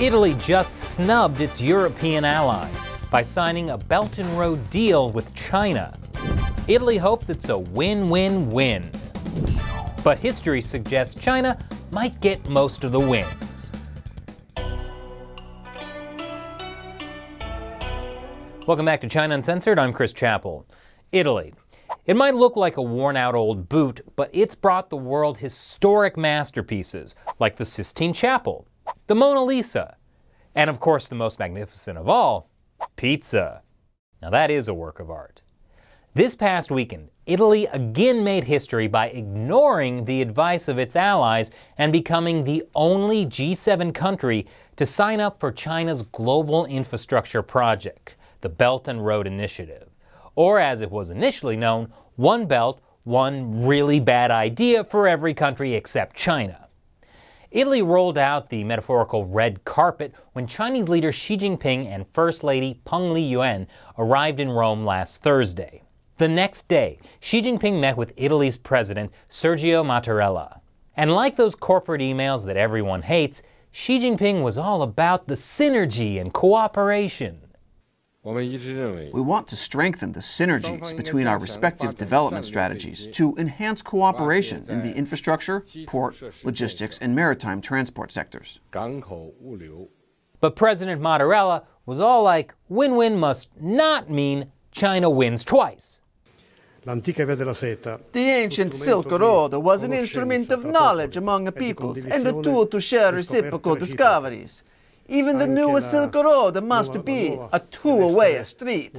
Italy just snubbed its European allies by signing a Belt and Road deal with China. Italy hopes it's a win-win-win. But history suggests China might get most of the wins. Welcome back to China Uncensored. I'm Chris Chappell. Italy. It might look like a worn out old boot, but it's brought the world historic masterpieces like the Sistine Chapel, the Mona Lisa, and of course the most magnificent of all, pizza. Now that is a work of art. This past weekend, Italy again made history by ignoring the advice of its allies and becoming the only G7 country to sign up for China's global infrastructure project, the Belt and Road Initiative. Or as it was initially known, One Belt, one really bad idea for every country except China. Italy rolled out the metaphorical red carpet when Chinese leader Xi Jinping and First Lady Peng Liyuan arrived in Rome last Thursday. The next day, Xi Jinping met with Italy's president, Sergio Mattarella. And like those corporate emails that everyone hates, Xi Jinping was all about the synergy and cooperation. We want to strengthen the synergies between our respective development strategies to enhance cooperation in the infrastructure, port, logistics, and maritime transport sectors. But President Mattarella was all like, win win must not mean China wins twice. The ancient Silk Road was an instrument of knowledge among peoples and a tool to share reciprocal discoveries. Even the newest Silk Road must be a two-way street.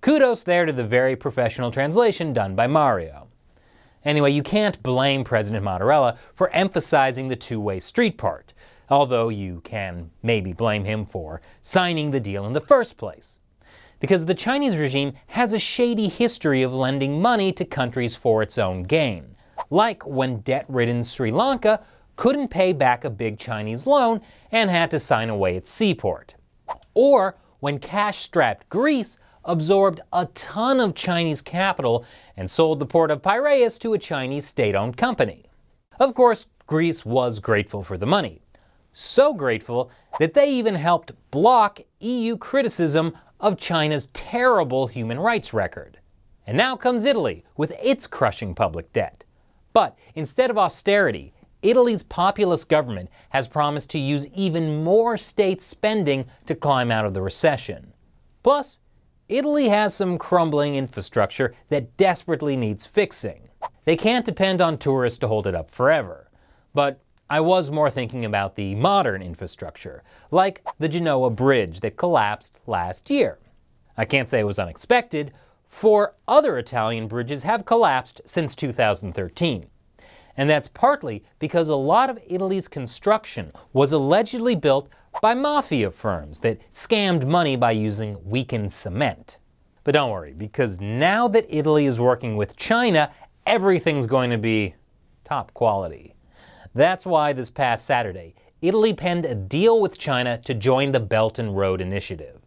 Kudos there to the very professional translation done by Mario. Anyway, you can't blame President Mattarella for emphasizing the two-way street part, although you can maybe blame him for signing the deal in the first place. Because the Chinese regime has a shady history of lending money to countries for its own gain, like when debt-ridden Sri Lanka couldn't pay back a big Chinese loan and had to sign away its seaport. Or when cash-strapped Greece absorbed a ton of Chinese capital and sold the port of Piraeus to a Chinese state-owned company. Of course, Greece was grateful for the money. So grateful that they even helped block EU criticism of China's terrible human rights record. And now comes Italy with its crushing public debt. But instead of austerity, Italy's populist government has promised to use even more state spending to climb out of the recession. Plus, Italy has some crumbling infrastructure that desperately needs fixing. They can't depend on tourists to hold it up forever. But I was more thinking about the modern infrastructure, like the Genoa Bridge that collapsed last year. I can't say it was unexpected, for other Italian bridges have collapsed since 2013 and that's partly because a lot of Italy's construction was allegedly built by mafia firms that scammed money by using weakened cement. But don't worry, because now that Italy is working with China, everything's going to be top quality. That's why this past Saturday, Italy penned a deal with China to join the Belt and Road Initiative.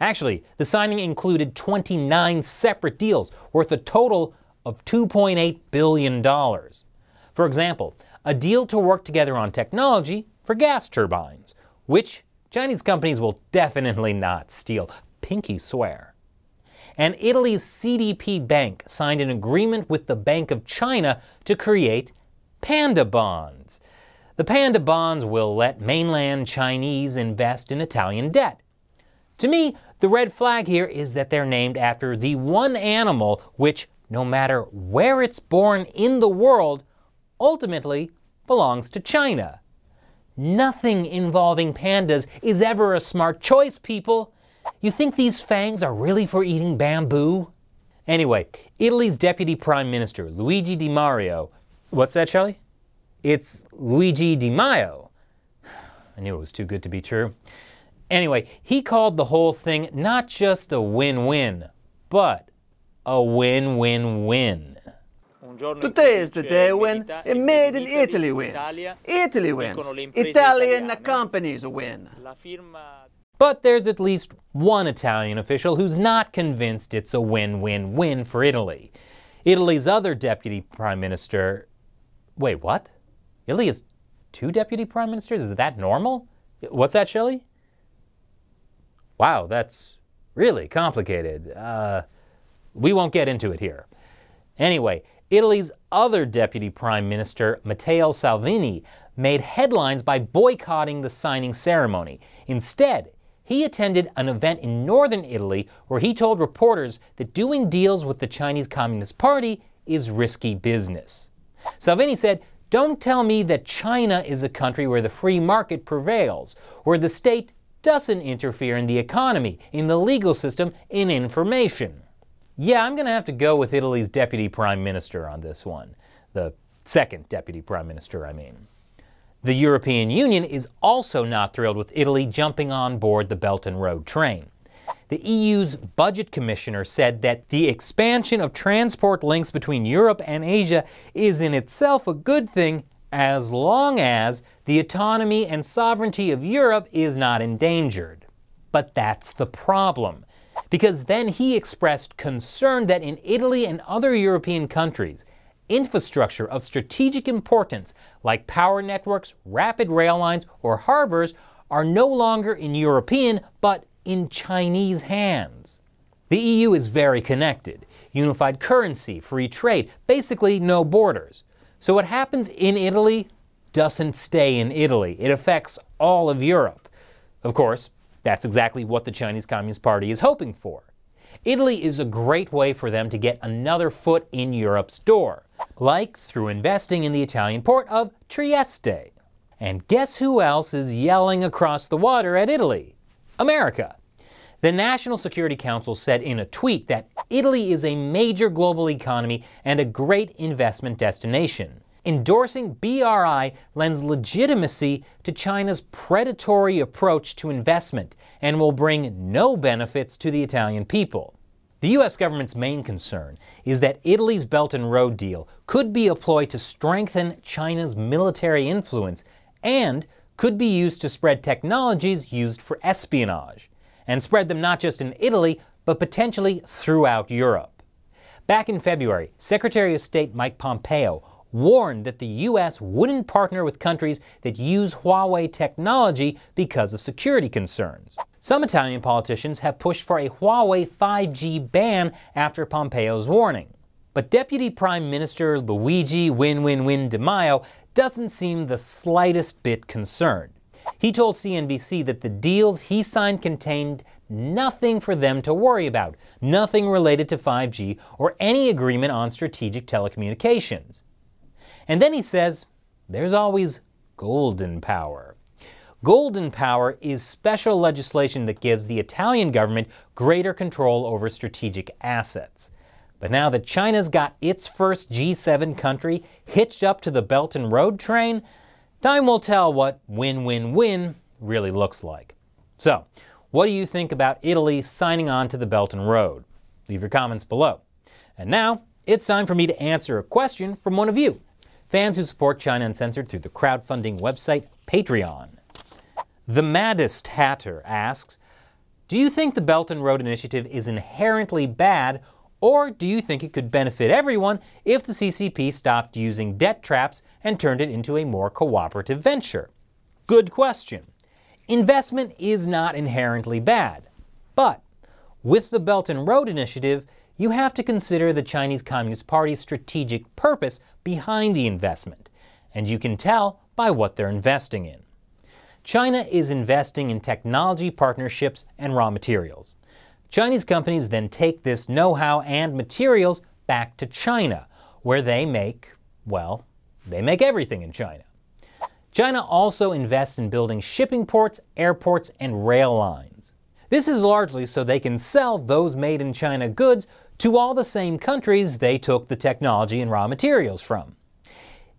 Actually, the signing included 29 separate deals worth a total of $2.8 billion. For example, a deal to work together on technology for gas turbines, which Chinese companies will definitely not steal. Pinky swear. And Italy's CDP Bank signed an agreement with the Bank of China to create panda bonds. The panda bonds will let mainland Chinese invest in Italian debt. To me, the red flag here is that they're named after the one animal which, no matter where it's born in the world, ultimately belongs to China. Nothing involving pandas is ever a smart choice, people. You think these fangs are really for eating bamboo? Anyway, Italy's Deputy Prime Minister, Luigi Di Mario. what's that, Shelley? It's Luigi Di Maio. I knew it was too good to be true. Anyway, he called the whole thing not just a win-win, but a win-win-win. Today is the day when a Made in Italy wins. Italy wins. Italian companies win. But there's at least one Italian official who's not convinced it's a win-win-win for Italy. Italy's other deputy prime minister... Wait, what? Italy is two deputy prime ministers? Is that normal? What's that, Shelley? Wow, that's really complicated. Uh, we won't get into it here. Anyway, Italy's other deputy prime minister, Matteo Salvini, made headlines by boycotting the signing ceremony. Instead, he attended an event in northern Italy where he told reporters that doing deals with the Chinese Communist Party is risky business. Salvini said, Don't tell me that China is a country where the free market prevails, where the state doesn't interfere in the economy, in the legal system, in information. Yeah, I'm going to have to go with Italy's deputy prime minister on this one. The second deputy prime minister, I mean. The European Union is also not thrilled with Italy jumping on board the Belt and Road train. The EU's budget commissioner said that the expansion of transport links between Europe and Asia is in itself a good thing as long as the autonomy and sovereignty of Europe is not endangered. But that's the problem. Because then he expressed concern that in Italy and other European countries, infrastructure of strategic importance, like power networks, rapid rail lines, or harbors, are no longer in European but in Chinese hands. The EU is very connected unified currency, free trade, basically no borders. So what happens in Italy doesn't stay in Italy, it affects all of Europe. Of course, that's exactly what the Chinese Communist Party is hoping for. Italy is a great way for them to get another foot in Europe's door, like through investing in the Italian port of Trieste. And guess who else is yelling across the water at Italy? America. The National Security Council said in a tweet that Italy is a major global economy and a great investment destination. Endorsing BRI lends legitimacy to China's predatory approach to investment and will bring no benefits to the Italian people. The U.S. government's main concern is that Italy's Belt and Road deal could be a ploy to strengthen China's military influence and could be used to spread technologies used for espionage, and spread them not just in Italy, but potentially throughout Europe. Back in February, Secretary of State Mike Pompeo warned that the U.S. wouldn't partner with countries that use Huawei technology because of security concerns. Some Italian politicians have pushed for a Huawei 5G ban after Pompeo's warning. But Deputy Prime Minister Luigi Win Win Win Di Maio doesn't seem the slightest bit concerned. He told CNBC that the deals he signed contained nothing for them to worry about, nothing related to 5G or any agreement on strategic telecommunications. And then he says, there's always golden power. Golden power is special legislation that gives the Italian government greater control over strategic assets. But now that China's got its first G7 country hitched up to the Belt and Road train, time will tell what win win win really looks like. So, what do you think about Italy signing on to the Belt and Road? Leave your comments below. And now, it's time for me to answer a question from one of you fans who support China Uncensored through the crowdfunding website Patreon. The Maddest Hatter asks, do you think the Belt and Road Initiative is inherently bad, or do you think it could benefit everyone if the CCP stopped using debt traps and turned it into a more cooperative venture? Good question. Investment is not inherently bad, but with the Belt and Road Initiative, you have to consider the Chinese Communist Party's strategic purpose behind the investment, and you can tell by what they're investing in. China is investing in technology partnerships and raw materials. Chinese companies then take this know how and materials back to China, where they make, well, they make everything in China. China also invests in building shipping ports, airports, and rail lines. This is largely so they can sell those made in China goods to all the same countries they took the technology and raw materials from.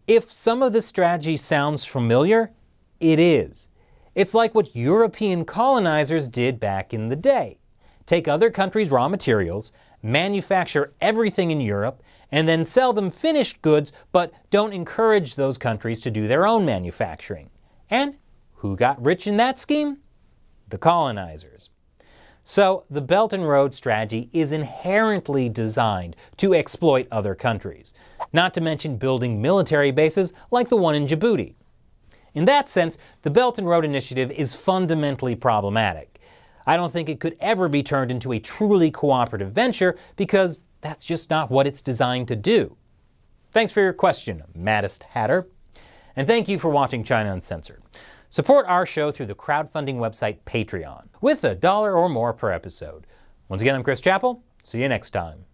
If some of this strategy sounds familiar, it is. It's like what European colonizers did back in the day. Take other countries' raw materials, manufacture everything in Europe, and then sell them finished goods, but don't encourage those countries to do their own manufacturing. And who got rich in that scheme? The colonizers. So the Belt and Road strategy is inherently designed to exploit other countries, not to mention building military bases like the one in Djibouti. In that sense, the Belt and Road Initiative is fundamentally problematic. I don't think it could ever be turned into a truly cooperative venture because that's just not what it's designed to do. Thanks for your question, Maddest Hatter. And thank you for watching China Uncensored. Support our show through the crowdfunding website Patreon with a dollar or more per episode. Once again, I'm Chris Chappell. See you next time.